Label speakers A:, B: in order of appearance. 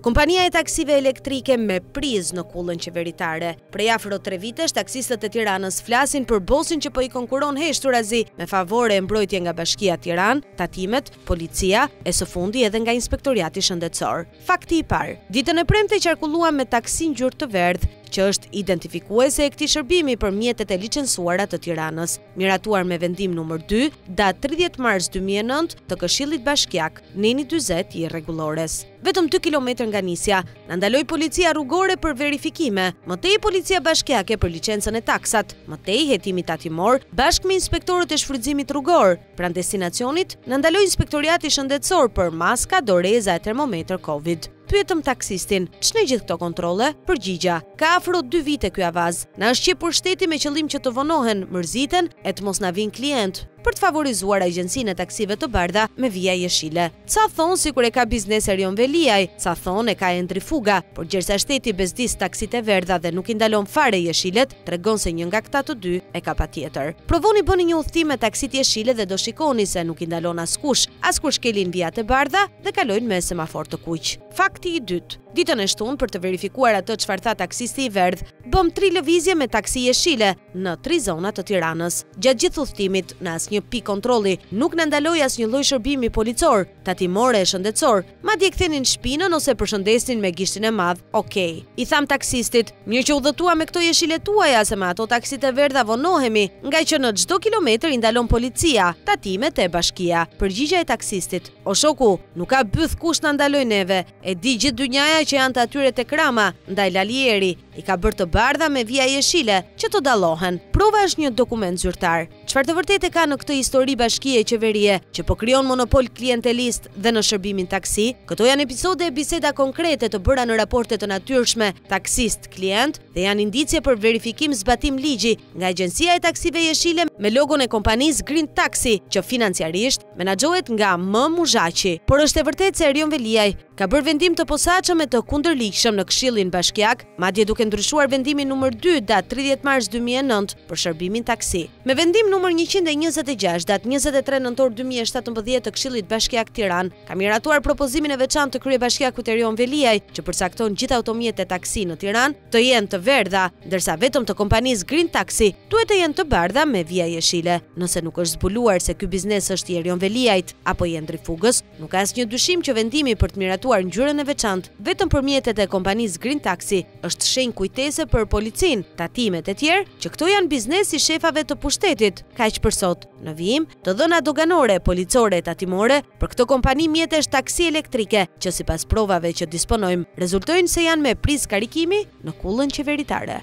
A: Kompania e taksive elektrike me prizë në kullën qeveritare. Prej afro tre vitesh, taksistët e Tiranës flasin për bosin që po i konkurron heshturazi me favore e mbrojtje nga bashkia Tiranë, tatimet, policia e së fundi edhe nga inspektoriati shëndetësor. Fakti i parë, ditën e premte qarkulluam me taksi ngjyrë të verdhë, që është identifikuese e këtij shërbimi për mjetet e licensuara të Tiranës, miratuar me vendim numër dy, datë tridhjetë mars dy mijë e nëntë, të Këshillit Bashkiak, neni dyzet i Rregullores. Vetëm dy kilometra nga nisja, na ndaloi policia rrugore për verifikime, më tej policia bashkiake për licencën e taksat, më tej hetimi tatimor, bashkë me inspektorët e shfrytëzimit rrugor, Pranë destinacionit, na ndaloi inspektoriati shëndetësor për maska, doreza e termometër Covid. Pyetëm taksistin, ç'ne gjithë këto kontrolle? Përgjigja, ka afro dy vite ky avaz. Na është qepur shteti me qëllim që të vonohen, mërziten e të mos na vijnë klientë, për të favorizuar agjencinë e taksive të bardha me vija jeshile. Ca thonë sikur e ka biznes Erion Veliaj, ca thonë e ka Endri Fuga, por gjersa shteti bezdis taksitë e verdha dhe nuk i ndalon fare jeshilet, tregon se një nga këta të dy e ka patjetër. Provoni bëni një udhëtim me taksitë jeshile dhe do shikoni se nuk i ndalon askush, as kur shkelin vijat e bardha dhe kalojnë me semafor të kuq. Fakti i dytë, Ditën e shtunë për të verifikuar atë çfarë tha taksisti i verdhë, Bëmë tri lëvizje me taksi jeshile në tri zona të Tiranës. Gjatë gjithë udhëtimit, në asnjë pikë kontrolli, nuk na ndaloi asnjë lloj shërbimi policor, tatimor e shëndetësor, madje kthenin shpinën ose përshëndesnin me gishtin e madh, ok. I thamë taksistit, Mirë që udhëtuam me këto jeshilet tuaja se me ato taksitë e verdha vonohemi, ngaqë në çdo kilometër i ndalon policia, tatimet e bashkia. Përgjigja e taksistit, O shoku, nuk ka bythë kush na ndalojë neve, E di gjithë dynjaja që janë të atyre tek Rama, ndaj Lali Eri i ka bërë të bardha me vija jeshile që të dallohen. Prova është një dokument zyrtar. Çfarë të vërtete ka në këtë histori bashkie e qeverie që po krijon monopol klientelist dhe në shërbimin taksi? Këto janë episode e biseda konkrete të bëra në raporte të natyrshme taksist klient dhe janë indicie për verifikim zbatim ligji nga agjencia e taksive jeshile me logon e kompanisë Green Taxi që financiarisht Menaxhohet nga M. Muzhaqi, por është e vërtetë se Erion Veliaj ka bërë vendim të posaçëm e të kundërligjshëm në Këshillin Bashkiak, madje duke ndryshuar vendimin numër dy datë tridhjetë mars dy mijë e nëntë për shërbimin taksi. Me vendim numër njëqind e njëzet e gjashtë datë njëzet e tre nëntor dy mijë e shtatëmbëdhjetë të Këshillit Bashkiak Tiranë, ka miratuar propozimin e veçantë të kryebashkiakut Erion Veliaj, që përcakton gjithë automjetet taksi në Tiranë të jenë të verdha, ndërsa vetëm të kompanisë Green Taxi, Duhet të jenë të bardha me vija jeshile. Nëse nuk është zbuluar se ky biznes është i Erion Veliajt, apo i Endri Fugës, nuk ka asnjë dyshim që vendimi për të miratuar ngjyrën e veçantë vetëm për mjetet e kompanisë Green Taxi është shenjë kujtese për policinë, tatimet etj, që këto janë biznes i shefave të pushtetit. Kaq për sot. Në vijim, të dhëna doganore, policore e tatimore për këto kompani mjetesh taksi elektrike, që sipas provave që disponojmë, rezultojnë se janë me prizë karikimi në kullën qeveritare.